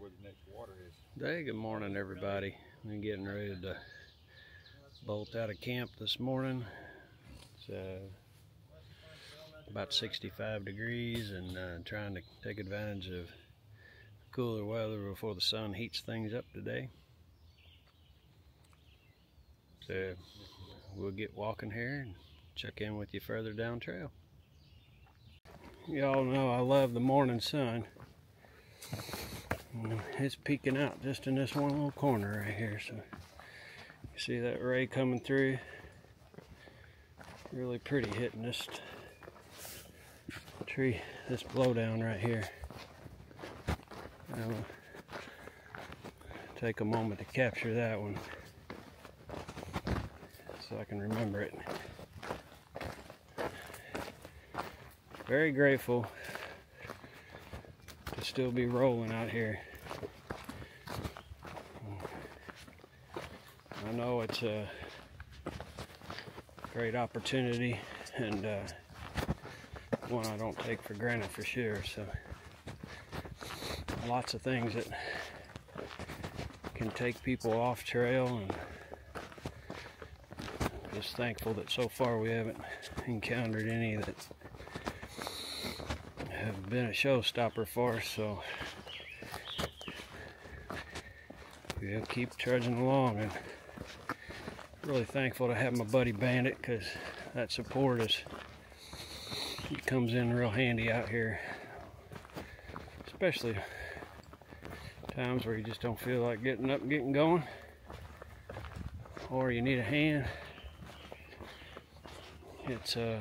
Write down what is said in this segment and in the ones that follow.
where the next water is. Hey, good morning, everybody. I'm getting ready to bolt out of camp this morning. It's uh, about 65 degrees and uh, trying to take advantage of cooler weather before the sun heats things up today. So we'll get walking here and check in with you further down trail. Y'all know I love the morning sun. Mm, it's peeking out just in this one little corner right here. So you see that ray coming through. Really pretty hitting this tree, this blowdown right here. I'll take a moment to capture that one so I can remember it. Very grateful to still be rolling out here. I know it's a great opportunity and uh, one I don't take for granted for sure. So lots of things that can take people off trail and just thankful that so far we haven't encountered any that have been a showstopper for us so we'll keep trudging along and really thankful to have my buddy Bandit because that support is comes in real handy out here. Especially times where you just don't feel like getting up and getting going. Or you need a hand. It's uh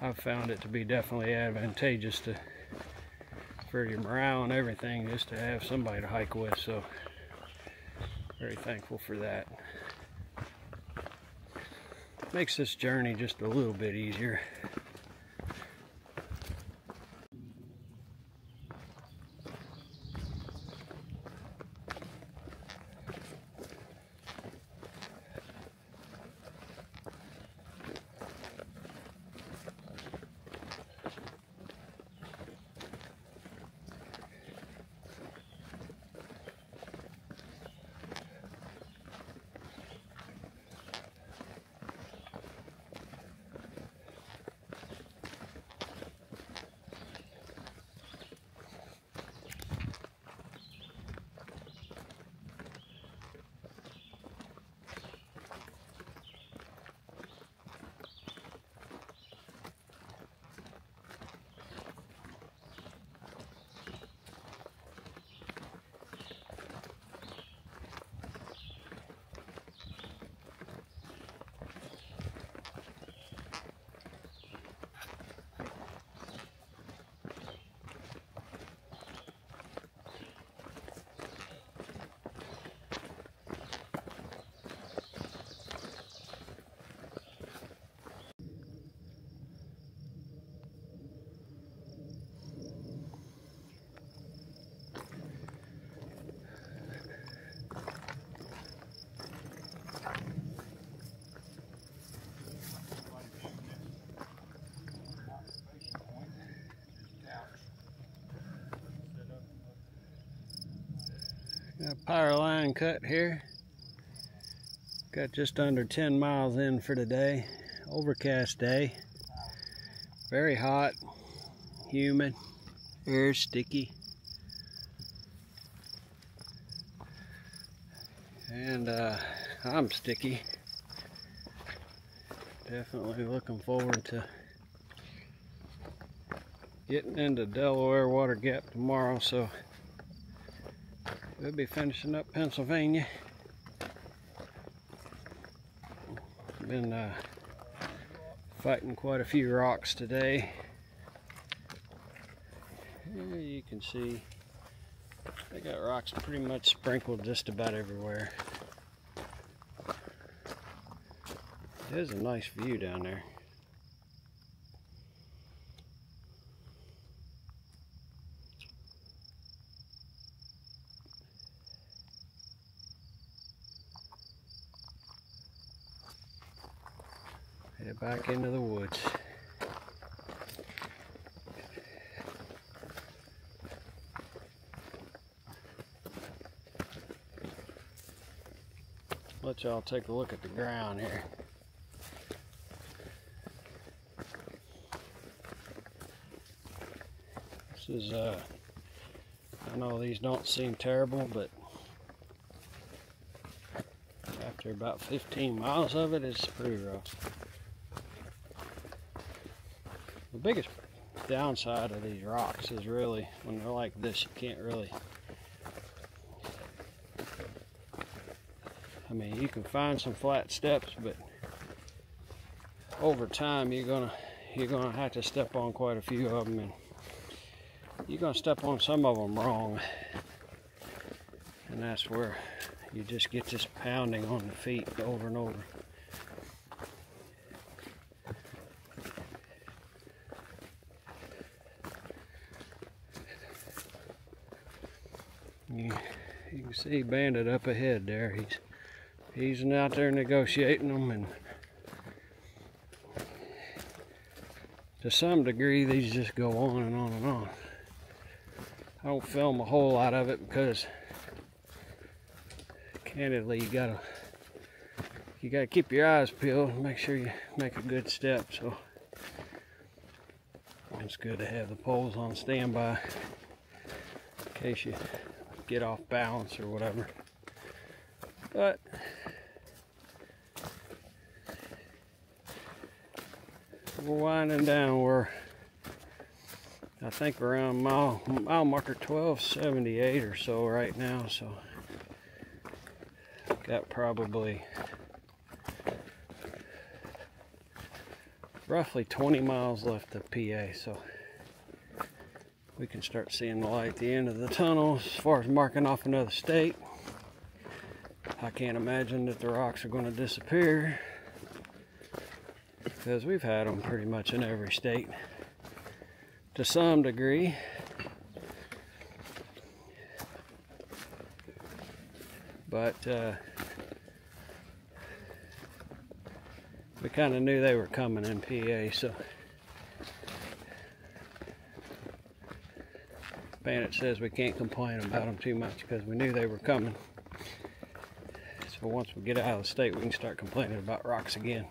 I've found it to be definitely advantageous to for your morale and everything just to have somebody to hike with so very thankful for that. Makes this journey just a little bit easier Got a power line cut here. Got just under 10 miles in for today. Overcast day. Very hot, humid, air sticky. And uh, I'm sticky. Definitely looking forward to getting into Delaware Water Gap tomorrow. So We'll be finishing up Pennsylvania. Been uh, fighting quite a few rocks today. You can see they got rocks pretty much sprinkled just about everywhere. There's a nice view down there. They're back into the woods. Let y'all take a look at the ground here. This is, uh, I know these don't seem terrible, but after about 15 miles of it, it's pretty rough. Biggest downside of these rocks is really, when they're like this, you can't really I mean, you can find some flat steps, but over time you're gonna you're gonna have to step on quite a few of them, and you're gonna step on some of them wrong, and that's where you just get this pounding on the feet over and over. You, you can see Bandit up ahead there. He's he's out there negotiating them and to some degree these just go on and on and on I don't film a whole lot of it because candidly you gotta you gotta keep your eyes peeled and make sure you make a good step so it's good to have the poles on standby in case you get off balance or whatever but we're winding down. We're, I think around mile, mile marker 1278 or so right now. So got probably roughly 20 miles left to PA. So we can start seeing the light at the end of the tunnel as far as marking off another state. I can't imagine that the rocks are going to disappear because we've had them pretty much in every state to some degree. But uh, we kind of knew they were coming in PA, so Bandit says we can't complain about them too much because we knew they were coming. So once we get out of the state, we can start complaining about rocks again.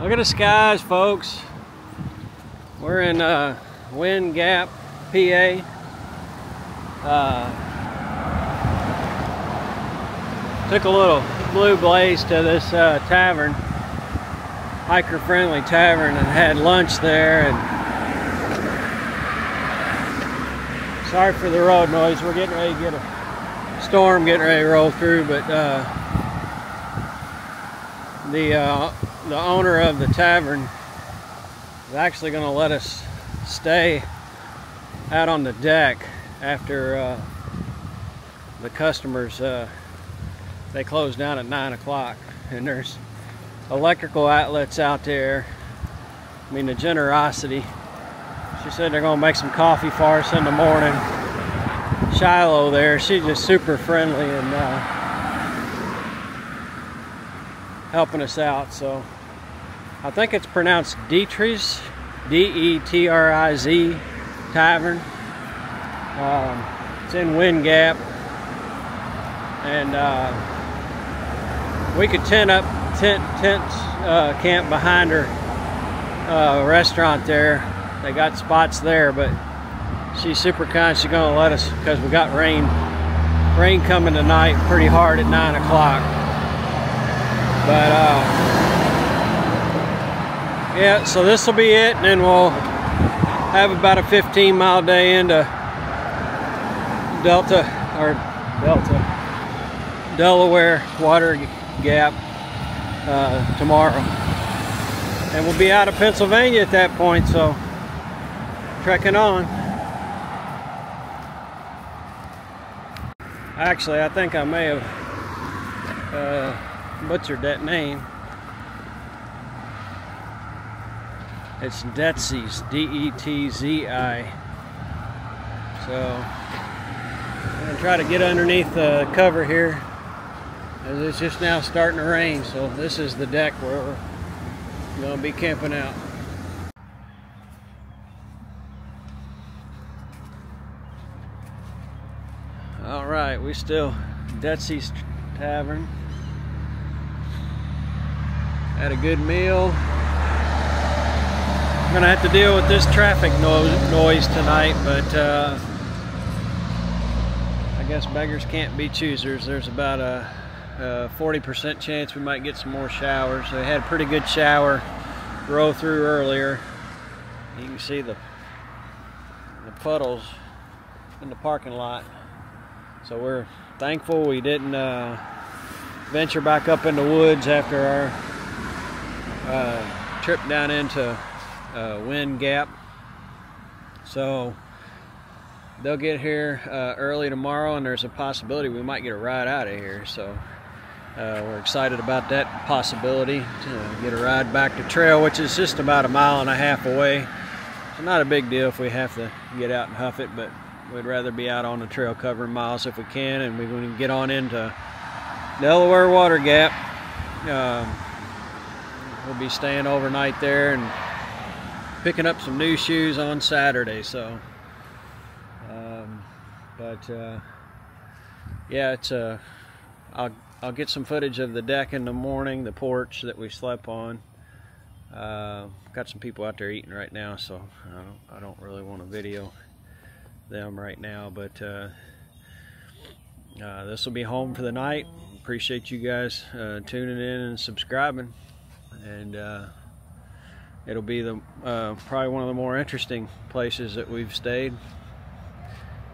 Look at the skies, folks. We're in uh, Wind Gap, PA. Uh, took a little blue blaze to this uh, tavern, hiker-friendly tavern, and had lunch there. And sorry for the road noise. We're getting ready to get a storm getting ready to roll through, but uh, the uh, the owner of the tavern is actually going to let us stay out on the deck after uh, the customers uh, they close down at nine o'clock. And there's electrical outlets out there. I mean the generosity. She said they're gonna make some coffee for us in the morning. Shiloh there she's just super friendly and uh, helping us out so I think it's pronounced Detriz, D-E-T-R-I-Z Tavern. Um, it's in Wind Gap. And uh, we could tent up, tent, tent uh, camp behind her uh, restaurant there. They got spots there, but she's super kind. She's gonna let us because we got rain, rain coming tonight pretty hard at nine o'clock. But uh, yeah, so this will be it, and then we'll have about a 15 mile day into Delta, or Delta, Delaware Water Gap uh, tomorrow. And we'll be out of Pennsylvania at that point, so trekking on. Actually, I think I may have uh, butchered that name. It's Detzi's, D-E-T-Z-I. So, I'm gonna try to get underneath the cover here. As it's just now starting to rain, so this is the deck where we're gonna be camping out. All right, we still Detzi's Tavern. Had a good meal. I'm gonna have to deal with this traffic no noise tonight, but uh, I guess beggars can't be choosers. There's about a 40% chance we might get some more showers. They had a pretty good shower roll through earlier. You can see the the puddles in the parking lot. So we're thankful we didn't uh, venture back up in the woods after our uh, trip down into uh, Wind Gap. So they'll get here uh, early tomorrow and there's a possibility we might get a ride out of here. So uh, we're excited about that possibility to get a ride back to trail, which is just about a mile and a half away. So not a big deal if we have to get out and huff it, but We'd rather be out on the trail covering miles if we can, and we're going to get on into Delaware Water Gap. Um, we'll be staying overnight there and picking up some new shoes on Saturday. So, um, but uh, yeah, it's a. Uh, I'll I'll get some footage of the deck in the morning, the porch that we slept on. Uh, got some people out there eating right now, so I don't, I don't really want a video them right now, but uh, uh, this will be home for the night. Appreciate you guys uh, tuning in and subscribing, and uh, it'll be the uh, probably one of the more interesting places that we've stayed.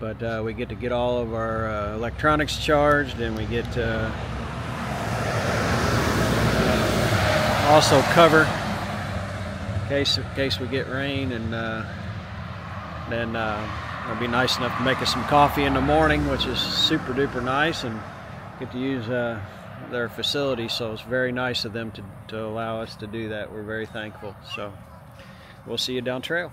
But uh, we get to get all of our electronics charged, and we get to also cover in case in case we get rain, and then It'll be nice enough to make us some coffee in the morning, which is super duper nice, and get to use uh, their facility. So it's very nice of them to, to allow us to do that. We're very thankful. So we'll see you down trail.